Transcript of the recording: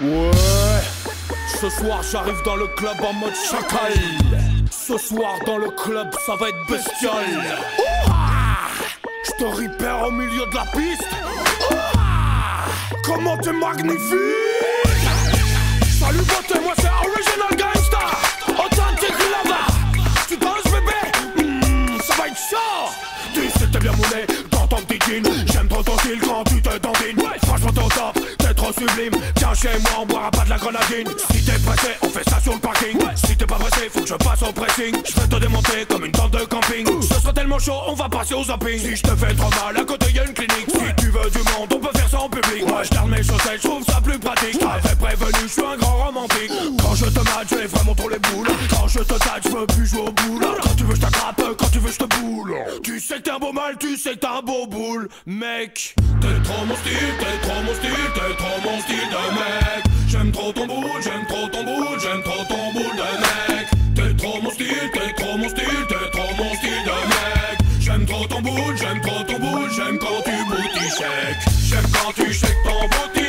Ouais, ce soir j'arrive dans le club en mode chacal. Ce soir dans le club ça va être bestial. Je te repère au milieu de la piste. Comment t'es magnifique! Salut beauté, moi c'est Original Gangsta. Authentic Lover. Tu danses bébé? Hmm, Ça va être chaud. Sais t'es bien mouné dans ton petit jean sublime. Tiens chez moi on boira pas de la grenadine. Si t'es pressé on fait ça sur le parking. Si t'es pas pressé faut que je passe au pressing. Je vais te démonter comme une tente de camping. Ce sera tellement chaud on va passer au zapping Si je te fais trop mal à côté y'a une clinique. Si tu veux du monde on peut faire ça en public. Moi je mes chaussettes je trouve ça plus pratique. T'avais prévenu je suis un grand romantique. Quand je te match j'ai vraiment trop les boules. Quand je te tâche je veux plus jouer au boule. Quand tu veux je t'attrape. Quand tu veux je te boule. Tu sais que t'es un beau mal tu sais que t'es un beau boule. Mec T'es trop mon style J'aime trop ton boule j'aime trop ton boule j'aime trop ton boule de mec. T'es trop mon style t'es trop mon style t'es trop mon style de mec. J'aime trop ton boule j'aime trop ton boule j'aime quand tu boutis chèque J'aime quand tu chèques ton bouti